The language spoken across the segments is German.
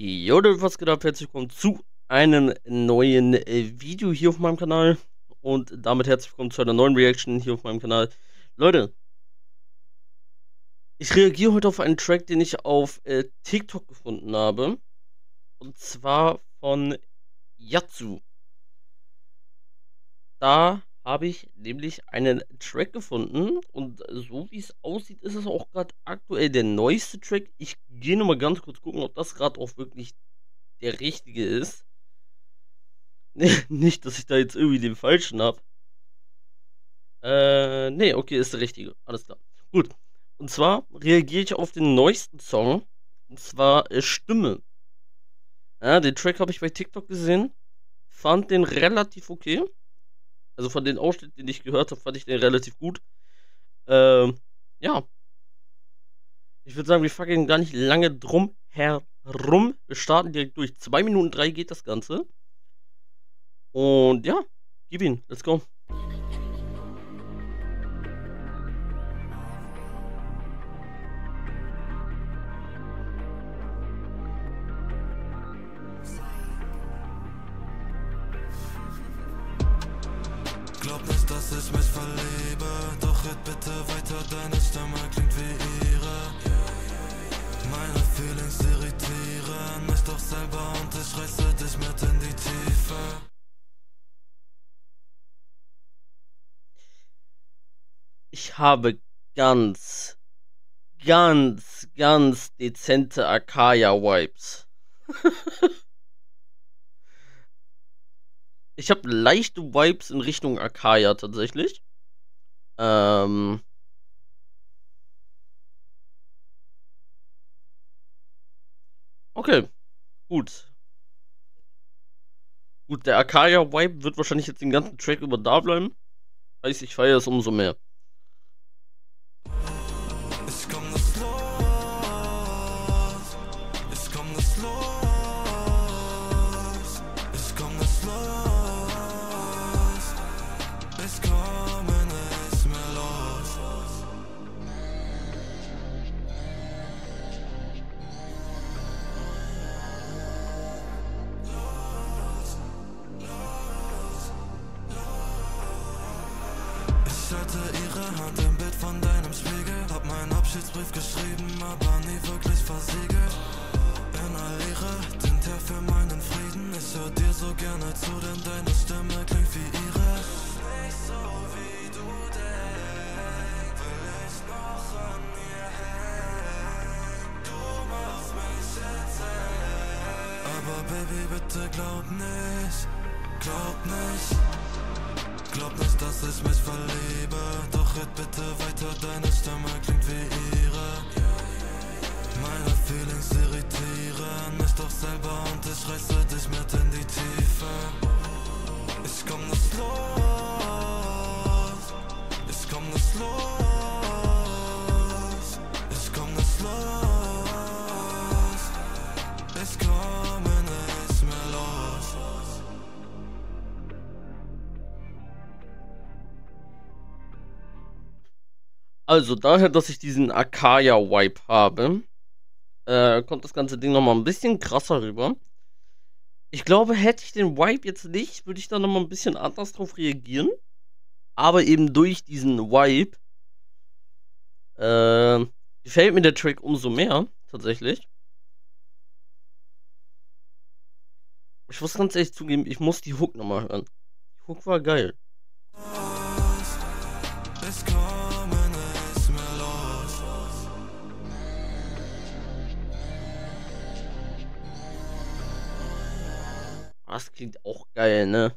Jo, was geht ab? Herzlich willkommen zu einem neuen äh, Video hier auf meinem Kanal. Und damit herzlich willkommen zu einer neuen Reaction hier auf meinem Kanal. Leute, ich reagiere heute auf einen Track, den ich auf äh, TikTok gefunden habe. Und zwar von Yatsu. Da habe ich nämlich einen Track gefunden und so wie es aussieht, ist es auch gerade aktuell der neueste Track. Ich gehe nur mal ganz kurz gucken, ob das gerade auch wirklich der richtige ist. Nicht, dass ich da jetzt irgendwie den falschen habe. Äh, nee, okay, ist der richtige. Alles klar. Gut. Und zwar reagiere ich auf den neuesten Song. Und zwar äh, Stimme. Ja, den Track habe ich bei TikTok gesehen. Fand den relativ okay. Also von den Ausschnitten, die ich gehört habe, fand ich den relativ gut. Ähm, ja. Ich würde sagen, wir fangen gar nicht lange drum herum. Wir starten direkt durch. 2 Minuten 3 geht das Ganze. Und ja, gib ihn. Let's go. Dass ich mich verliebe Doch red bitte weiter, deine Stimme klingt wie ihre Meine Feelings irritieren mich doch selber Und ich reiße dich mit in die Tiefe Ich habe ganz, ganz, ganz dezente Akaya-Vibes. Ich habe leichte Vibes in Richtung Akaya tatsächlich. Ähm. Okay, gut. Gut, der Akaya-Vibe wird wahrscheinlich jetzt den ganzen Track über da bleiben. Heißt, ich feiere es umso mehr. Ich halte ihre Hand im Bild von deinem Spiegel. Hab meinen Abschiedsbrief geschrieben, aber nie wirklich versiegelt. In all ihre dient er für meinen Frieden. Ich hör dir so gerne zu, denn deine Stimme klingt wie ihre. Nicht so wie du denkst. Will ich noch an ihr hängen? Du machst mich jetzt Aber Baby, bitte glaub nicht. Glaub nicht Glaub nicht, dass ich mich verliebe. Doch red bitte weiter, deine Stimme klingt wie ihre. Meine Feelings irritieren mich doch selber Und ich reiße dich mit in die Tiefe. Ich komm nicht los Also daher, dass ich diesen Akaya-Wipe habe, äh, kommt das ganze Ding nochmal ein bisschen krasser rüber. Ich glaube, hätte ich den Wipe jetzt nicht, würde ich da nochmal ein bisschen anders drauf reagieren. Aber eben durch diesen Wipe äh, gefällt mir der Track umso mehr, tatsächlich. Ich muss ganz ehrlich zugeben, ich muss die Hook nochmal hören. Die Hook war geil. Komme Das klingt auch geil, ne?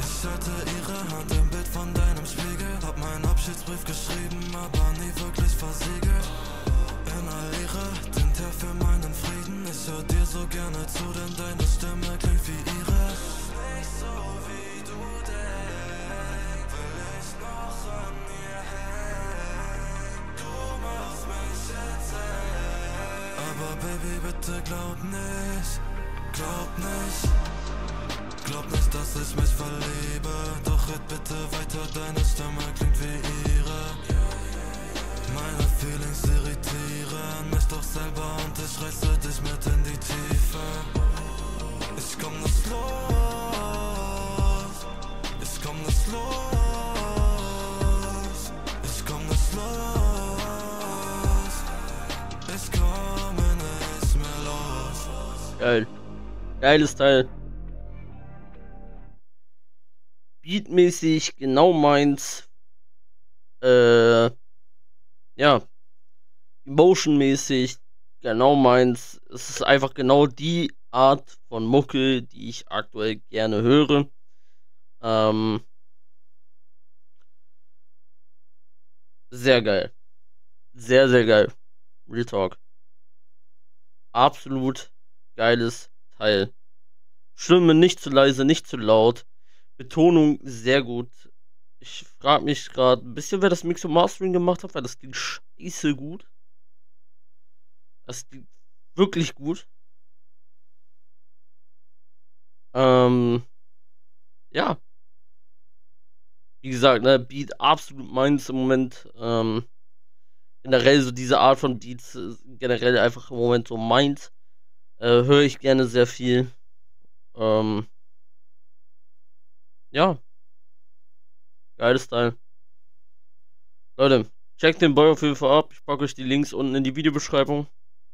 Ich halte ihre Hand im Bild von deinem Spiegel Hab meinen Abschiedsbrief geschrieben, aber nie wirklich versiegelt Baby, bitte glaub nicht Glaub nicht glaub nicht, dass ich mich verliebe. Doch red bitte weiter, deine Stimme klingt wie ihre. Geil. Geiles Teil. Beatmäßig genau meins. Äh, ja. Emotionmäßig genau meins. Es ist einfach genau die Art von Mucke, die ich aktuell gerne höre. Ähm, sehr geil. Sehr, sehr geil. Real Talk. Absolut geiles Teil. Stimme nicht zu leise, nicht zu laut. Betonung sehr gut. Ich frage mich gerade ein bisschen, wer das Mix und Mastering gemacht hat, weil das klingt scheiße gut. Das klingt wirklich gut. Ähm, ja. Wie gesagt, ne, Beat absolut meins im Moment. Ähm, generell so diese Art von Beats, äh, generell einfach im Moment so meins. Äh, höre ich gerne sehr viel. Ähm, ja. Geiles Teil. Leute, checkt den Boy auf jeden Fall ab. Ich packe euch die Links unten in die Videobeschreibung.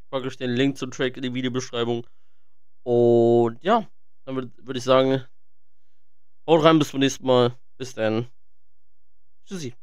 Ich packe euch den Link zum Track in die Videobeschreibung. Und ja, dann würde würd ich sagen, haut rein, bis zum nächsten Mal. Bis dann. Tschüssi.